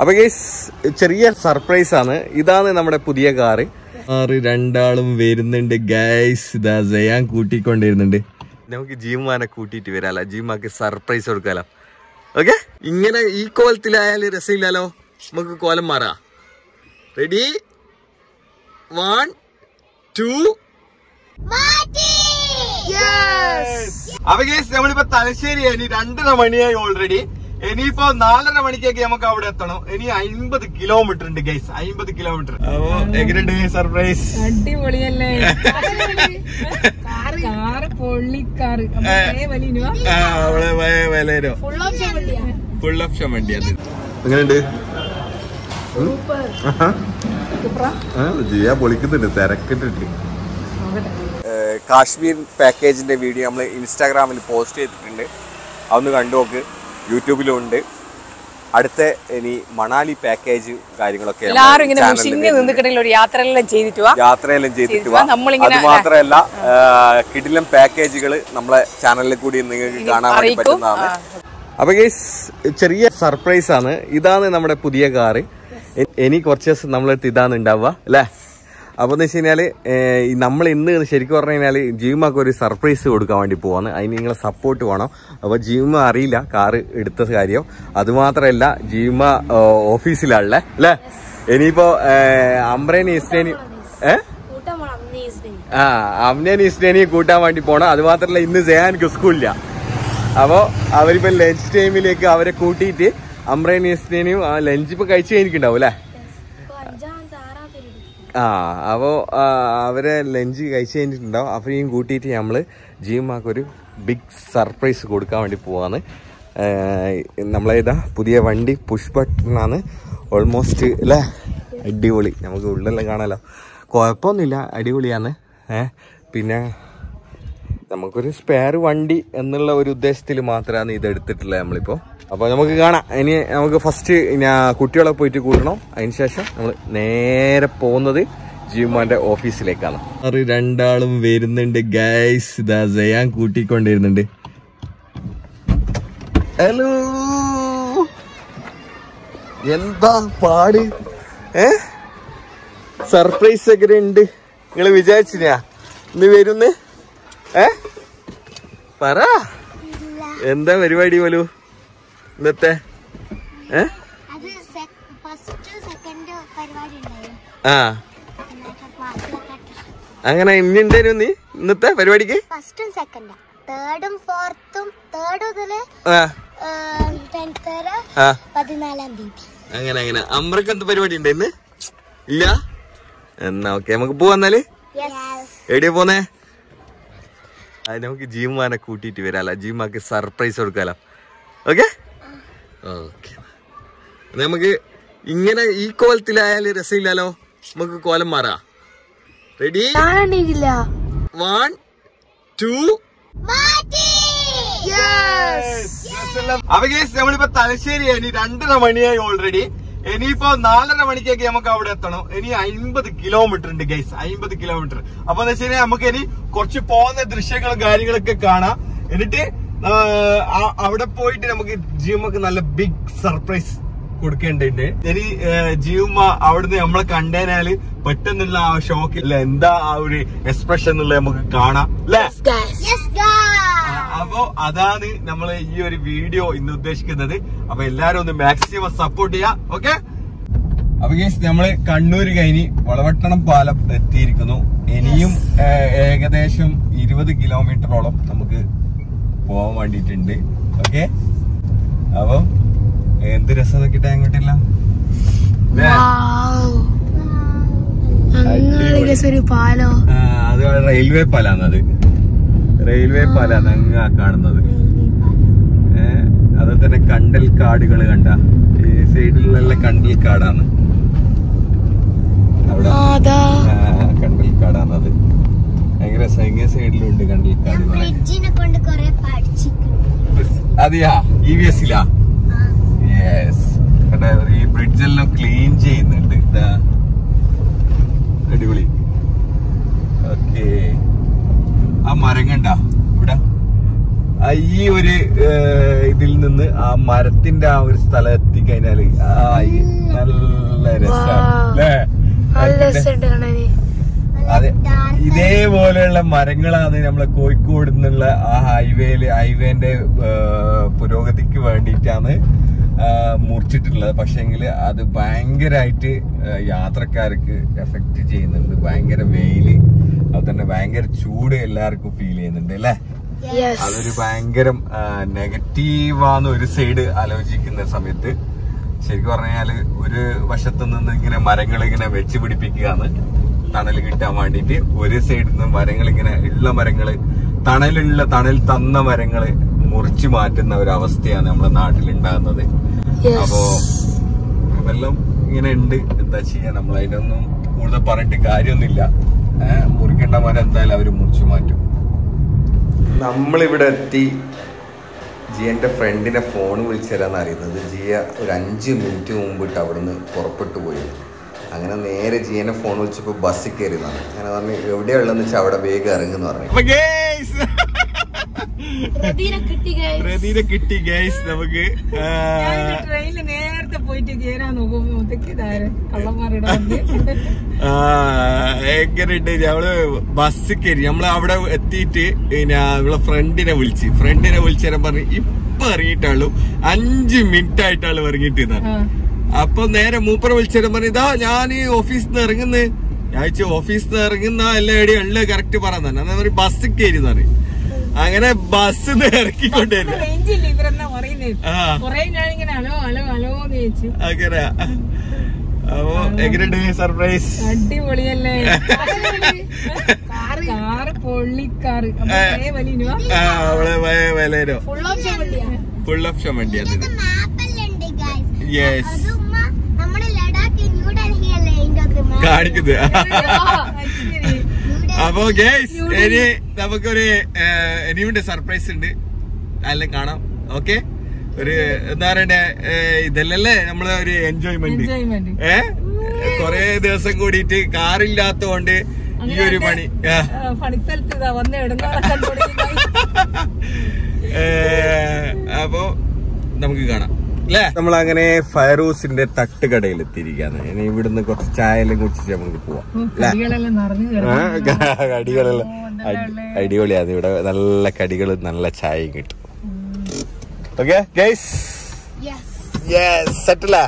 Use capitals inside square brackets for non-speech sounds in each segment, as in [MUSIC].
അപ്പൊ ഗൈസ് ചെറിയ സർപ്രൈസ് ആണ്. ഇതാണ് നമ്മുടെ പുതിയ കാറ്. കാറ് രണ്ടാളും വരുന്നുണ്ട് ഗൈസ് ഇതാ ജയാൻ കൂട്ടിക്കൊണ്ടിരുന്നുണ്ട്. നമുക്ക് ജീമാനെ കൂട്ടിയിട്ട് വരാല. ജീമാക്ക് സർപ്രൈസ് കൊടുക്കാലോ. ഓക്കെ ഇങ്ങനെ ഈ കോലത്തിലായാലും രസമില്ലല്ലോ. നമുക്ക് കോലം മാറാ. റെഡി വൺ ടു അപ്പൊ ഗേസ് നമ്മളിപ്പോ തലശ്ശേരി രണ്ടര മണിയായി ഓൾറെഡി ഇനിയിപ്പോ നാലര മണിക്കേക്ക് നമുക്ക് അവിടെ എത്തണം. ഇനി അമ്പത് കിലോമീറ്റർ ഉണ്ട് ഗൈസ് അമ്പത് കിലോമീറ്റർ അപ്പോ എങ്ങനെയുണ്ട് സർപ്രൈസ് അടിപൊളിയല്ലേ? അവളെ ഫുൾ ഓപ്ഷൻ എങ്ങനെയുണ്ട്? ജിയ പൊളിക്കുന്നുണ്ട് തിരക്കിട്ടുണ്ട്. കാശ്മീർ പാക്കേജിന്റെ വീഡിയോ നമ്മൾ ഇൻസ്റ്റാഗ്രാമിൽ പോസ്റ്റ് ചെയ്തിട്ടുണ്ട്. അതൊന്ന് കണ്ടു നോക്ക്. യൂട്യൂബിലും ഉണ്ട് അടുത്ത ഇനി മണാലി പാക്കേജ് കാര്യങ്ങളൊക്കെ എല്ലാവരും ഇങ്ങനെ മുഷിഞ്ഞ്. നിന്നിട്ടുണ്ടെങ്കിൽ ഒരു യാത്രയെല്ലാം ചെയ്തിട്ട് യാത്രയെല്ലാം അത് മാത്രമല്ല കിടിലം പാക്കേജുകൾ നമ്മളെ ചാനലിൽ കൂടി നിങ്ങൾക്ക് കാണാൻ വേണ്ടി. പറ്റുന്നതാണ്. അപ്പൊ ഗൈസ് ചെറിയ സർപ്രൈസ് ആണ്. ഇതാണ് നമ്മുടെ പുതിയ കാറ്. ഇനി കുറച്ച് ദിവസം നമ്മളടുത്ത് ഇതാണ് ഉണ്ടാവുക അല്ലേ? അപ്പൊ എന്ന് വെച്ച് കഴിഞ്ഞാൽ നമ്മൾ ഇന്ന് ശരിക്കും പറഞ്ഞു കഴിഞ്ഞാൽ ജീവമാക്ക് ഒരു സർപ്രൈസ് കൊടുക്കാൻ വേണ്ടി പോവാണ്. അതിന് നിങ്ങളെ സപ്പോർട്ട് വേണം. അപ്പോൾ ജീവമ അറിയില്ല കാറ് എടുത്ത കാര്യം. അതുമാത്രമല്ല ജീവമ ഓഫീസിലാണല്ലേ അല്ലേ? ഇനിയിപ്പോ അമ്രേനി ഇസ്റ്റേനി ഏഹ് ആ അമ്നേനി ഇസ്ലേനിയും കൂട്ടാൻ വേണ്ടി പോകണം അത് മാത്രല്ല ഇന്ന് ജയാനിക്ക് സ്കൂളില്ല. അപ്പോൾ അവരിപ്പോൾ ലഞ്ച് ടൈമിലേക്ക് അവരെ കൂട്ടിയിട്ട് അമ്രേനി ആ ലഞ്ച് ഇപ്പോൾ കഴിച്ച് കഴിഞ്ഞിട്ടുണ്ടാവും അല്ലേ? ആ അപ്പോൾ അവരെ ലഞ്ച് കഴിച്ച് കഴിഞ്ഞിട്ടുണ്ടാവും. അവരെയും കൂട്ടിയിട്ട് നമ്മൾ ജീവമാക്ക് ഒരു ബിഗ് സർപ്രൈസ് കൊടുക്കാൻ വേണ്ടി പോവാണ് നമ്മളെ ഇതാ പുതിയ വണ്ടി പുഷ് ബട്ടണാണ് ഓൾമോസ്റ്റ് അല്ലേ അടിപൊളി. നമുക്ക് ഉള്ളെല്ലാം കാണാലോ. കുഴപ്പമൊന്നുമില്ല. അടിപൊളിയാണ്. പിന്നെ നമുക്കൊരു സ്പെയർ വണ്ടി എന്നുള്ള ഒരു ഉദ്ദേശത്തിൽ മാത്രമാണ് ഇത് എടുത്തിട്ടുള്ളത് നമ്മളിപ്പോ. അപ്പൊ നമുക്ക് കാണാം. ഇനി നമുക്ക് ഫസ്റ്റ് ഞാൻ കുട്ടികളെ പോയിട്ട് കൂട്ടണം. അതിന് ശേഷം നമ്മൾ നേരെ പോകുന്നത് ജിമാന്റെ ഓഫീസിലേക്കാണ്. അത് രണ്ടാളും വരുന്നുണ്ട്. ഗൈസ് ഇതാ ജയാൻ കൂട്ടിക്കൊണ്ടിരുന്നുണ്ട്. ഹലോ എന്താ പാട്? ഏ? സർപ്രൈസ് ഒക്കെ ഉണ്ട്. നിങ്ങൾ വിചാരിച്ചിനാ? ഇന്ന് വരുന്ന്? ഏ? പറ. എന്താ പരിപാടി പോലു? ഇന്നത്തെ? ആ. അങ്ങനെ ഇനി ഉണ്ടായിരുന്നു നീ ഇന്നത്തെ പരിപാടിക്ക്? ഫസ്റ്റും സെക്കൻഡും തേർഡും ഫോർത്തും തേർഡ് മുതൽ പതിനാലാം തീയതി. അങ്ങനെ അങ്ങനെ. അമ്രക്ക് എന്ത് പരിപാടി ഉണ്ട് ഇന്ന്? ഇല്ല? എന്നാ ഓക്കെ നമുക്ക് പോവാന്നാൽ എവിടെയാ പോന്നേ? അത് നമുക്ക് ജീമാനെ കൂട്ടിയിട്ട് വരാല. ജീമാക്ക് സർപ്രൈസ് കൊടുക്കാലോ. ഓക്കെ ഓക്കെ നമുക്ക് ഇങ്ങനെ ഈ കോലത്തിലായാലും രസമില്ലല്ലോ. നമുക്ക് കോലം മാറാ. റെഡി വൺ ടു അപ്പൊ ഗേസ് നമ്മളിപ്പോ തലശ്ശേരി ഇനി രണ്ടര മണിയായി ഓൾറെഡി ഇനിയിപ്പോ നാലര മണിക്കേക്ക് നമുക്ക് അവിടെ എത്തണം. ഇനി അമ്പത് കിലോമീറ്റർ ഉണ്ട് ഗൈസ് അമ്പത് കിലോമീറ്റർ അപ്പൊ എന്താ വെച്ചാൽ നമുക്ക് ഇനി കുറച്ച് പോകുന്ന ദൃശ്യങ്ങളും കാര്യങ്ങളൊക്കെ കാണാം. എന്നിട്ട് അവിടെ പോയിട്ട് നമുക്ക് ജീവമ്മക്ക് നല്ല ബിഗ് സർപ്രൈസ് കൊടുക്കേണ്ടതുണ്ട്. ഇനി ജീവമ്മ അവിടുന്ന് നമ്മളെ കണ്ടേനാല് പെട്ടെന്നുള്ള ആ ഷോക്ക് ഇല്ല എന്താ ആ ഒരു എക്സ്പ്രഷൻ എന്നുള്ളത് നമുക്ക് കാണാം അല്ലേ? അപ്പോ അതാണ് നമ്മൾ ഈ ഒരു വീഡിയോ ഇന്ന് ഉദ്ദേശിക്കുന്നത്. അപ്പൊ എല്ലാരും ഒന്ന് മാക്സിമം സപ്പോർട്ട് ചെയ്യാം ഓക്കെ അപ്പൊ ഗേസ് നമ്മൾ കണ്ണൂര് കഴിഞ്ഞ് വളവട്ടണം പാലം എത്തിയിരിക്കുന്നു. ഇനിയും ഏകദേശം ഇരുപത് കിലോമീറ്ററോളം നമുക്ക് പോകാൻ വേണ്ടിയിട്ടുണ്ട്. ഓക്കെ അപ്പൊ എന്ത് രസം നോക്കിട്ട് അങ്ങോട്ടില്ല അത് റെയിൽവേ പാലാന്നത് റെയിൽവേ പാലാണ് അങ്ങ് കാണുന്നത്. ഏ അതുപോലെ തന്നെ കണ്ടൽ കാടുകൾ കണ്ട. ഈ സൈഡിലുള്ള കണ്ടൽ കാടാണ്. അവിടെ. കണ്ടൽ കാടാണ് അത്. ഭയങ്കര സൈന്യ സൈഡിലുണ്ട് കണ്ടൽ അതെയാ? ഇ വി എസിലാ യെസ് ഈ ബ്രിഡ്ജെല്ലാം ക്ലീൻ ചെയ്യുന്നുണ്ട്. ഇതാ. അടിപൊളി. ഓക്കെ ആ മരം കണ്ട? ഇവിടെ? ഈ ഒരു ഇതിൽ നിന്ന് ആ മരത്തിന്റെ ആ ഒരു സ്ഥലം എത്തിക്കഴിഞ്ഞാൽ ആ നല്ല രസമാണ് അല്ലേ? അതെ. ഇതേപോലെയുള്ള മരങ്ങളാണ് നമ്മളെ കോഴിക്കോട് നിന്നുള്ള ആ ഹൈവേയിൽ ഹൈവേന്റെ പുരോഗതിക്ക് വേണ്ടിയിട്ടാണ് മുറിച്ചിട്ടുള്ളത്. പക്ഷെങ്കിൽ അത് ഭയങ്കരമായിട്ട് യാത്രക്കാർക്ക് എഫക്ട് ചെയ്യുന്നുണ്ട്. ഭയങ്കര വെയിൽ അത് തന്നെ ഭയങ്കര ചൂട് എല്ലാവർക്കും ഫീൽ ചെയ്യുന്നുണ്ട് അല്ലേ? അതൊരു ഭയങ്കര നെഗറ്റീവാന്ന് ഒരു സൈഡ് ആലോചിക്കുന്ന സമയത്ത് ശരിക്കും പറഞ്ഞാൽ ഒരു വശത്തു നിന്ന് ഇങ്ങനെ മരങ്ങൾ ഇങ്ങനെ വെച്ച് പിടിപ്പിക്കുകയാണ്. തണൽ കിട്ടാൻ വേണ്ടിയിട്ട് ഒരു സൈഡിൽ നിന്ന് മരങ്ങൾ ഇങ്ങനെ ഉള്ള മരങ്ങൾ തണലുള്ള തണൽ തന്ന മരങ്ങൾ മുറിച്ചു മാറ്റുന്ന ഒരു അവസ്ഥയാണ് നമ്മുടെ നാട്ടിൽ ഉണ്ടാകുന്നത് അപ്പോ വെള്ളം ഇങ്ങനെ ഉണ്ട് എന്താ ചെയ്യാ? നമ്മൾ അതിനൊന്നും കൂടുതൽ പറഞ്ഞിട്ട് കാര്യമൊന്നുമില്ല ഏഹ് മുറിക്കേണ്ട മരം എന്തായാലും അവർ മുറിച്ചു മാറ്റും. നമ്മളിവിടെ എത്തി. ജിയന്റെ ഫ്രണ്ടിനെ ഫോൺ വിളിച്ചു തരാന്ന് അറിയുന്നത്. ജിയ ഒരു അഞ്ച് മിനിറ്റ് മുമ്പിട്ട് അവിടുന്ന് പുറപ്പെട്ടു പോയി. അങ്ങനെ നേരെ ജിയനെ ഫോൺ വിളിച്ചപ്പോൾ ബസ്സിൽ കയറിയതാണ് അങ്ങനെ പറഞ്ഞു എവിടെയുള്ളതെന്ന് വെച്ചാൽ അവിടെ വേഗം ഇറങ്ങുന്നു പറഞ്ഞു. കിട്ടി ഗൈസ് നമുക്ക് ട്രെയിനിൽ നേരത്തെ പോയിട്ട് നോക്കുമ്പോ കള്ളന്മാരുടെ. എങ്ങനെയുണ്ട്? ഞമ്മൾ ബസ് കയറി നമ്മൾ അവിടെ എത്തിയിട്ട് പിന്നെ നമ്മളെ ഫ്രണ്ടിനെ വിളിച്ച്. ഫ്രണ്ടിനെ വിളിച്ചു പറഞ്ഞു ഇപ്പൊ ഇറങ്ങിയിട്ടുള്ളൂ അഞ്ച് മിനിറ്റ് ആയിട്ടാണ് ഇറങ്ങിയിട്ട്. അപ്പൊ നേരെ മൂപ്പർ വിളിച്ചേരം പറഞ്ഞു ഇതാ ഞാൻ ഈ ഓഫീസിൽ നിന്ന് ഇറങ്ങുന്നു. ഞാൻ ഓഫീസിൽ നിന്ന് ഇറങ്ങുന്ന എല്ലാ എടി? ഉള്ളത് കറക്റ്റ് പറഞ്ഞു തന്നെ അവർ ബസ് കയറി പറഞ്ഞു അങ്ങനെ ബസ് എന്ന് ചോദിച്ചു. അങ്ങനെ. അപ്പൊ എങ്ങനെയുണ്ട് സർപ്രൈസ് അടിപൊളിയല്ലേ? ഫുൾ ഓപ്ഷൻ വണ്ടിയാണ് യെസ് കാണിക്കുന്നത്. അപ്പൊ ഗേസ് ഇനി നമുക്കൊരു ഇനിയുണ്ട് സർപ്രൈസ് ഉണ്ട് അതെല്ലാം കാണാം. ഓക്കെ ഒരു എന്താ പറയണ്ടേ? ഇതല്ലല്ലേ നമ്മളെ ഒരു എൻജോയ്മെന്റ് ഏ? കൊറേ ദിവസം കൂടിയിട്ട് കാറില്ലാത്തോണ്ട് ഈ ഒരു പണി. [LAUGHS] അപ്പോ നമുക്ക് കാണാം. നമ്മൾ അങ്ങനെ ഫയറൂസിന്റെ തട്ടുകടയിൽ എത്തിയിരിക്കാണ് ഇനി ഇവിടുന്ന് കുറച്ച് ചായ എല്ലാം കുടിച്ചിട്ട് നമുക്ക് പോവാം. അടികളെല്ലാം കടികളെല്ലാം അടിപൊളിയാണ്. ഇവിടെ നല്ല കടികൾ നല്ല ചായയും കിട്ടും. Okay guys Yes. യെസ് സെറ്റിലാ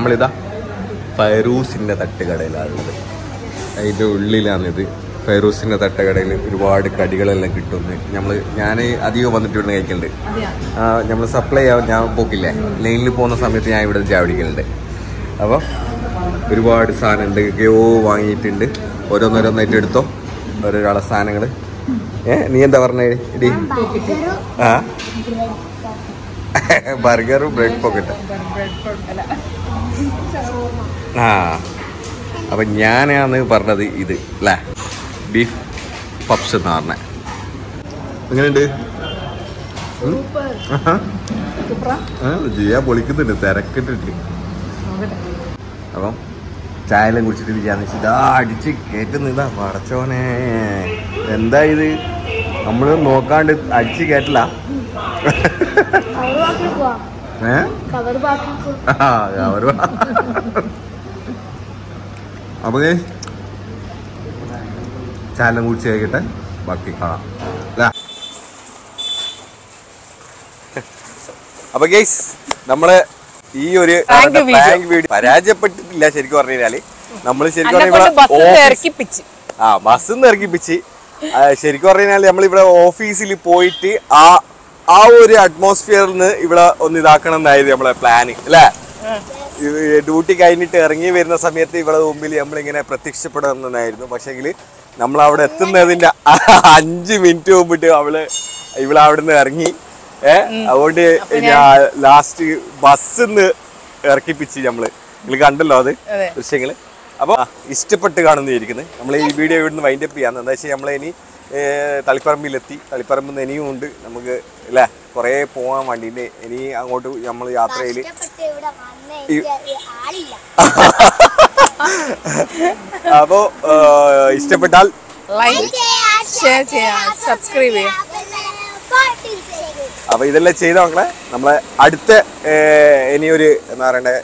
നമ്മളിതാ ഫൈറൂസിന്റെ തട്ടുകടയിലാണുള്ളത്. അതിന്റെ ഉള്ളിലാണിത്. ഫൈറൂസിന്റെ തട്ടുകടയിൽ ഒരുപാട് കടികളെല്ലാം കിട്ടുന്നു. നമ്മൾ ഞാൻ അധികം വന്നിട്ട് ഇവിടുന്ന് കഴിക്കലുണ്ട് നമ്മൾ സപ്ലൈ ആവാൻ ഞാൻ പോക്കില്ലേ. ലൈനിൽ പോകുന്ന സമയത്ത് ഞാൻ ഇവിടെ ചായ പിടിക്കലുണ്ട് അപ്പോൾ ഒരുപാട് സാധനം എന്തൊക്കെയോ വാങ്ങിയിട്ടുണ്ട്. ഓരോന്നോരോന്നായിട്ട് എടുത്തോ. ഓരോരാളെ സാധനങ്ങൾ ഏ നീ എന്താ പറഞ്ഞേ? ഇടി ആ? [LAUGHS] ബർഗറും ബ്രെഡ് പോക്കറ്റ് ആ അപ്പൊ ഞാനാണ് പറഞ്ഞത് ഇത് അല്ലേ ബീഫ് പപ്സ് എന്ന് പറഞ്ഞ. എങ്ങനെയുണ്ട്? ജിയാ പൊളിക്കുന്നുണ്ട് തിരക്കിട്ടിട്ട്. അപ്പം ചായയെല്ലാം കുടിച്ചിട്ട് വിചാരിച്ചു ഇതാ അടിച്ച് കയറ്റുന്നതാ പറച്ചോനെ എന്താ ഇത്? നമ്മൾ നോക്കാണ്ട് അടിച്ച് കയറ്റില്ല അപ്പൊ ചാനലും കുടിച്ച് കഴിക്കട്ടെ ബാക്കി കാണാം? അപ്പൊ ഗൈസ് നമ്മൾ ഈ ഒരു. പരാജയപ്പെട്ടിട്ടില്ല ശരിക്കും പറഞ്ഞു കഴിഞ്ഞാൽ നമ്മൾ ശരിക്കും ആ ബസ് നിറക്കിപ്പിച്ച് ശരിക്കും പറഞ്ഞു കഴിഞ്ഞാൽ നമ്മളിവിടെ ഓഫീസിൽ പോയിട്ട് ആ ആ ഒരു അറ്റ്മോസ്ഫിയറിൽ നിന്ന് ഇവിടെ ഒന്ന് ഇതാക്കണം എന്നായിരുന്നു നമ്മളെ പ്ലാന് അല്ലേ? ഡ്യൂട്ടി കഴിഞ്ഞിട്ട് ഇറങ്ങി വരുന്ന സമയത്ത് ഇവിടെ മുമ്പിൽ നമ്മളിങ്ങനെ പ്രത്യക്ഷപ്പെടണമെന്നായിരുന്നു പക്ഷേങ്കിൽ നമ്മൾ അവിടെ എത്തുന്നതിന്റെ അഞ്ച് മിനിറ്റ് മുമ്പിട്ട് അവൾ ഇവിടെ അവിടെ നിന്ന് ഇറങ്ങി ഏഹ് അതുകൊണ്ട് ലാസ്റ്റ് ബസ്സിന്ന് ഇറക്കിപ്പിച്ച് നമ്മൾ. നിങ്ങൾ കണ്ടല്ലോ അത്. ദൃശ്യങ്ങൾ. അപ്പൊ ഇഷ്ടപ്പെട്ട് കാണുന്നതായിരിക്കുന്നത് നമ്മൾ ഈ വീഡിയോ ഇവിടുന്ന് വൈൻഡപ്പ് ചെയ്യാന്ന് എന്താ വെച്ചാൽ നമ്മളിനി തളിപ്പറമ്പിലെത്തി. തളിപ്പറമ്പിൽ നിന്ന് ഇനിയും ഉണ്ട്. നമുക്ക് അല്ലേ കുറേ പോകാൻ വേണ്ടിയിട്ട് ഇനി അങ്ങോട്ട് നമ്മൾ യാത്രയിൽ [LAUGHS] അപ്പോൾ ഇഷ്ടപ്പെട്ടാൽ ലൈക്ക് ഷെയർ ചെയ്യാം സബ്സ്ക്രൈബ് ചെയ്യാം അപ്പോൾ ഇതെല്ലാം ചെയ്ത മക്കളെ നമ്മളെ അടുത്ത ഇനിയൊരു എന്താ പറയണ്ടേ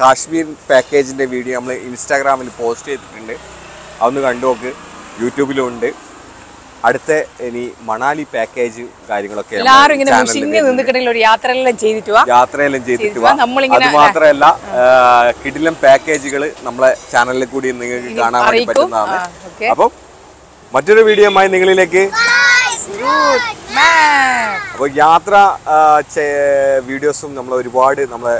കാശ്മീർ പാക്കേജിന്റെ വീഡിയോ നമ്മൾ ഇൻസ്റ്റാഗ്രാമിൽ പോസ്റ്റ് ചെയ്തിട്ടുണ്ട്. അതൊന്ന് കണ്ടു നോക്ക്. യൂട്യൂബിലും ഉണ്ട്. അടുത്ത ഇനി മണാലി പാക്കേജ് കാര്യങ്ങളൊക്കെ എല്ലാവരും എല്ലാരും ഇങ്ങനെ മുഷിഞ്ഞ് നിന്നിട്ടുണ്ടെങ്കിൽ ഒരു യാത്രയെല്ലാം ചെയ്തിട്ട് യാത്രയെല്ലാം ചെയ്തിട്ട്. അത് മാത്രമല്ല കിടിലം പാക്കേജുകൾ നമ്മളെ ചാനലിൽ കൂടി നിങ്ങൾക്ക് കാണാൻ വേണ്ടി. പറ്റുന്നതാണ്. അപ്പം മറ്റൊരു വീഡിയോയുമായി നിങ്ങളിലേക്ക്. അപ്പോൾ യാത്ര വീഡിയോസും നമ്മൾ ഒരുപാട് നമ്മളെ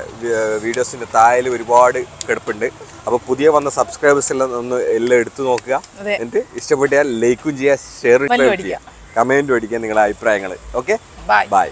വീഡിയോസിന്റെ താഴെ ഒരുപാട് കിടപ്പുണ്ട്. അപ്പോൾ പുതിയ വന്ന സബ്സ്ക്രൈബേഴ്സ് എല്ലാം ഒന്ന് എല്ലാം എടുത്തു നോക്കുക. എന്നിട്ട് ഇഷ്ടപ്പെട്ടാൽ ലൈക്കും ചെയ്യുക ഷെയർ ചെയ്യാം ചെയ്യുക. കമന്റും അടിക്കുക നിങ്ങളുടെ അഭിപ്രായങ്ങൾ ഓക്കെ. ബൈ